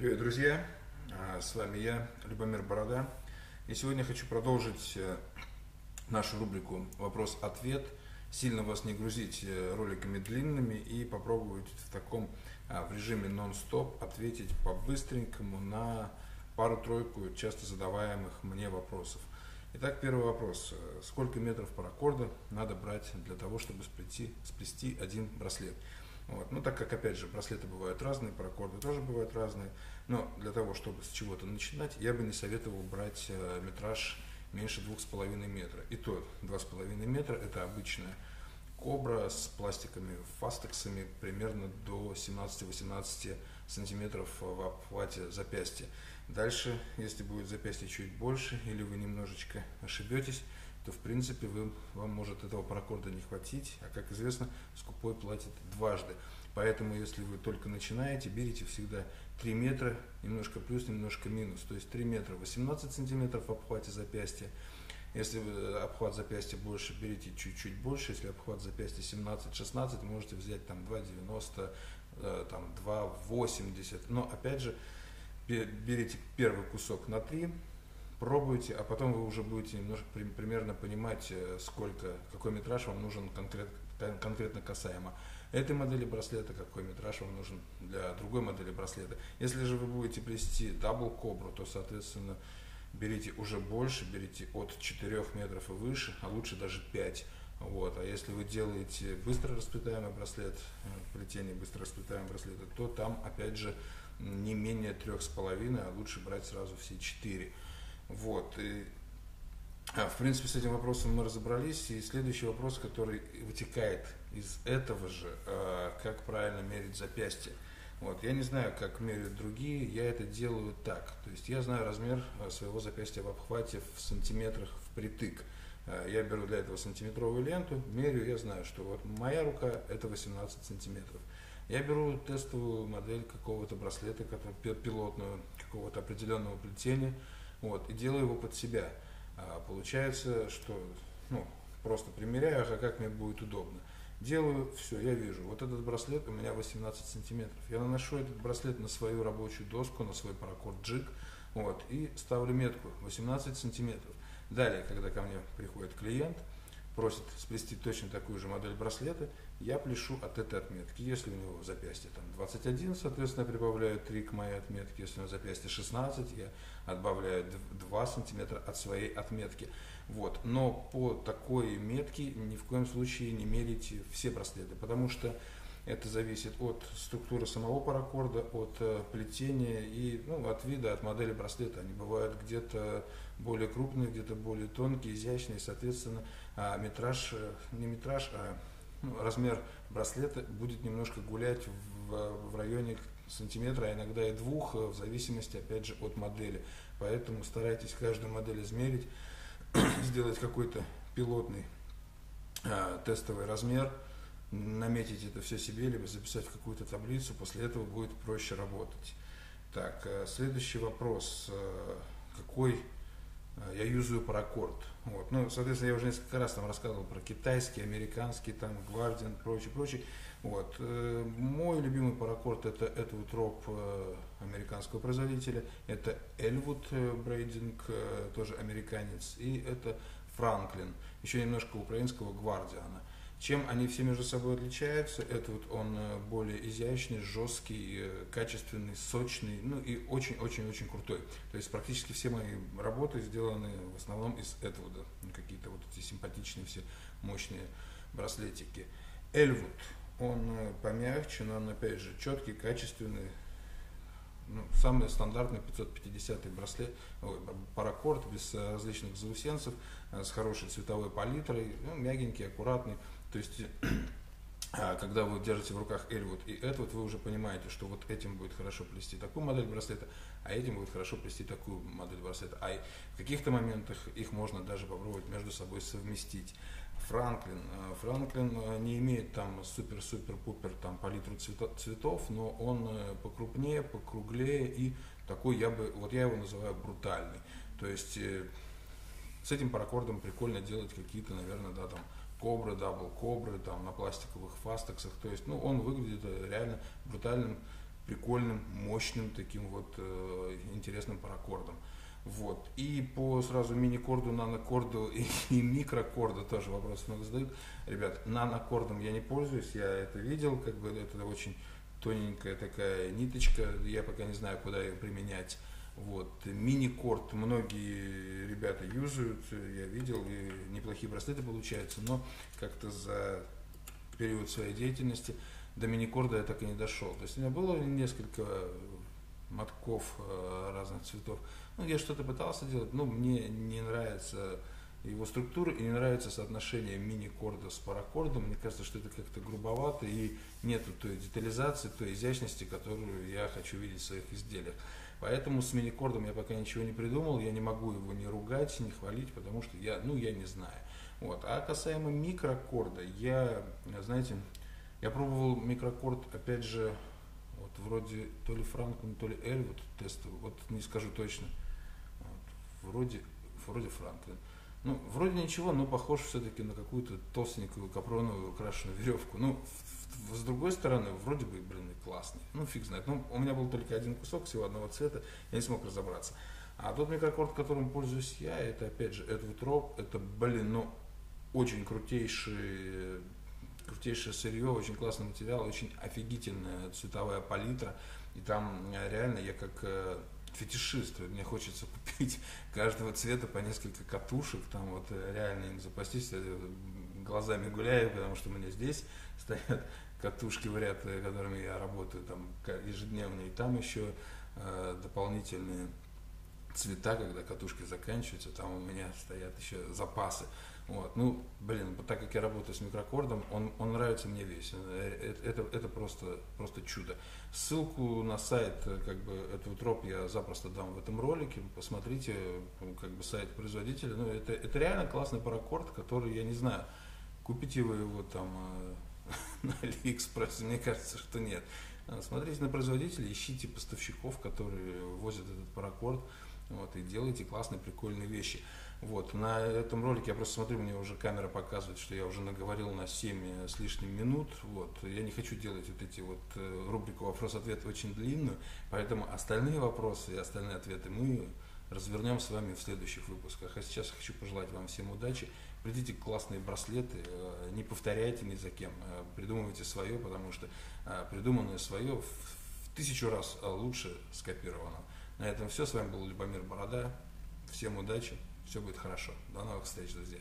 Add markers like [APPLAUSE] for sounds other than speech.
Привет, друзья! А, С вами я, Любомир Борода. И сегодня хочу продолжить э, нашу рубрику «Вопрос-ответ». Сильно вас не грузить э, роликами длинными и попробовать в таком а, в режиме нон-стоп ответить по-быстренькому на пару-тройку часто задаваемых мне вопросов. Итак, первый вопрос. Э, Сколько метров паракорда надо брать для того, чтобы сплести, сплести один браслет? Вот. Ну, так как, опять же, браслеты бывают разные, паракорды тоже бывают разные, но для того, чтобы с чего-то начинать, я бы не советовал брать э, метраж меньше 2,5 метра. И то 2,5 метра – это обычная кобра с пластиками, фастексами примерно до 17-18 сантиметров в обхвате запястья. Дальше, если будет запястье чуть больше или вы немножечко ошибетесь, то в принципе вы, вам может этого паракорда не хватить, а как известно, скупой платит дважды. Поэтому, если вы только начинаете, берите всегда 3 метра, немножко плюс, немножко минус. То есть 3 метра 18 сантиметров в обхвате запястья. Если вы обхват запястья больше, берите чуть-чуть больше. Если обхват запястья 17-16, можете взять там 2,90, э, там 2,80. Но опять же, берите первый кусок на 3, пробуйте, а потом вы уже будете немножко примерно понимать, э, сколько, какой метраж вам нужен конкрет, конкретно касаемо этой модели браслета, какой метраж вам нужен для другой модели браслета. Если же вы будете плести double кобру, то, соответственно, берите уже больше, берите от 4 метров и выше, а лучше даже 5. Вот. А если вы делаете быстро расплетаемый браслет, э, плетение быстро расплетаемого браслета, то там, опять же, не менее 3,5, а лучше брать сразу все 4. Вот. И, а, в принципе, с этим вопросом мы разобрались. И следующий вопрос, который вытекает из этого же, а, как правильно мерить запястье. Вот. Я не знаю, как меряют другие, я это делаю так. То есть я знаю размер а, своего запястья в обхвате в сантиметрах впритык. Я беру для этого сантиметровую ленту, мерю, я знаю, что вот моя рука это 18 сантиметров. Я беру тестовую модель какого-то браслета, пилотную, какого-то определенного плетения, вот, и делаю его под себя. А получается, что ну, просто примеряю, а как мне будет удобно. Делаю, все, я вижу, вот этот браслет у меня 18 сантиметров. Я наношу этот браслет на свою рабочую доску, на свой паракорд джиг, вот, и ставлю метку 18 сантиметров. Далее, когда ко мне приходит клиент, просит сплести точно такую же модель браслета, я пляшу от этой отметки. Если у него запястье там 21, соответственно, я прибавляю 3 к моей отметке. Если у него запястье 16, я отбавляю 2 сантиметра от своей отметки. Вот. Но по такой метке ни в коем случае не мерите все браслеты, потому что это зависит от структуры самого паракорда, от э, плетения и ну, от вида, от модели браслета. Они бывают где-то более крупные, где-то более тонкие, изящные, соответственно, а метраж, э, не метраж, а ну, размер браслета будет немножко гулять в, в районе сантиметра, а иногда и двух, э, в зависимости, опять же, от модели. Поэтому старайтесь каждую модель измерить, [CLEARS THROAT] сделать какой-то пилотный а, тестовый размер, наметить это все себе, либо записать в какую-то таблицу, после этого будет проще работать. Так, э, следующий вопрос. Э, какой э, я юзаю паракорд? Вот. Ну, соответственно, я уже несколько раз там рассказывал про китайский, американский, там, гвардиан, прочее, прочее. Вот. Мой любимый паракорд это Эдвуд Роб американского производителя, это Эльвуд Брейдинг, тоже американец, и это Франклин, еще немножко украинского гвардиана. Чем они все между собой отличаются? Это вот он э, более изящный, жесткий, э, качественный, сочный, ну и очень-очень-очень крутой. То есть практически все мои работы сделаны в основном из этого, да, какие-то вот эти симпатичные все мощные браслетики. Эльвуд, он э, помягче, но он опять же четкий, качественный, ну, самый стандартный 550 браслет, ой, паракорд без различных заусенцев, с хорошей цветовой палитрой, ну, мягенький, аккуратный. То есть, [CLEARS THROAT] а, когда вы держите в руках Эльвуд и Эдвуд, вы уже понимаете, что вот этим будет хорошо плести такую модель браслета, а этим будет хорошо плести такую модель браслета. А в каких-то моментах их можно даже попробовать между собой совместить. Франклин. А, Франклин а, не имеет там супер-супер-пупер там палитру цветов, но он э, покрупнее, покруглее и такой я бы, вот я его называю брутальный. То есть э, с этим паракордом прикольно делать какие-то, наверное, да, там кобры, double кобры, там на пластиковых фастексах. То есть, ну, он выглядит э, реально брутальным прикольным, мощным, таким вот э, интересным паракордом. Вот. И по сразу мини-корду, нанокорду [LAUGHS] и, и микрокорду тоже вопрос много задают. Ребят, нанокордом я не пользуюсь, я это видел, как бы это очень тоненькая такая ниточка, я пока не знаю, куда ее применять. Вот. Мини-корд многие ребята юзают, я видел, и неплохие браслеты получаются, но как-то за период своей деятельности до мини-корда я так и не дошел. То есть у меня было несколько мотков э, разных цветов. Ну, я что-то пытался делать, но мне не нравится его структура и не нравится соотношение мини-корда с паракордом. Мне кажется, что это как-то грубовато и нету той детализации, той изящности, которую я хочу видеть в своих изделиях. Поэтому с мини-кордом я пока ничего не придумал, я не могу его не ругать, не хвалить, потому что я, ну, я не знаю. Вот. А касаемо микрокорда, я, знаете, я пробовал микрокорд, опять же, вот вроде то ли Франклин, то ли Эль, вот тестовый, вот не скажу точно. Вот, вроде, вроде Франклин. Ну, вроде ничего, но похож все-таки на какую-то толстенькую капроновую украшенную веревку. Ну, в, в, с другой стороны, вроде бы, блин, классный. Ну, фиг знает. Ну, у меня был только один кусок всего одного цвета, я не смог разобраться. А тот микрокорд, которым пользуюсь я, это опять же Эдвуд Роб, это, блин, ну, очень крутейший крутейшее сырье, очень классный материал, очень офигительная цветовая палитра. И там э, реально я как э, фетишист, мне хочется купить каждого цвета по несколько катушек, там вот э, реально им запастись, глазами гуляю, потому что у меня здесь [LAUGHS] стоят катушки в ряд, которыми я работаю там ежедневно, и там еще э, дополнительные цвета, когда катушки заканчиваются, там у меня стоят еще запасы. Вот. Ну, блин, так как я работаю с микрокордом, он, он нравится мне весь. Э, это, это, это просто, просто чудо. Ссылку на сайт э, как бы, этого троп я запросто дам в этом ролике. Посмотрите как бы, сайт производителя. Ну, это, это реально классный паракорд, который, я не знаю, купите вы его там э, [LAUGHS] на Алиэкспрессе, мне кажется, что нет. Смотрите на производителя, ищите поставщиков, которые возят этот паракорд, вот, и делайте классные, прикольные вещи. Вот, на этом ролике я просто смотрю, мне уже камера показывает, что я уже наговорил на 7 с лишним минут. Вот, я не хочу делать вот эти вот э, рубрику вопрос-ответ очень длинную, поэтому остальные вопросы и остальные ответы мы развернем с вами в следующих выпусках. А сейчас хочу пожелать вам всем удачи. Придите классные браслеты, э, не повторяйте ни за кем, э, придумывайте свое, потому что придуманное свое в тысячу раз лучше скопировано. На этом все. С вами был Любомир Борода. Всем удачи все будет хорошо. До новых встреч, друзья.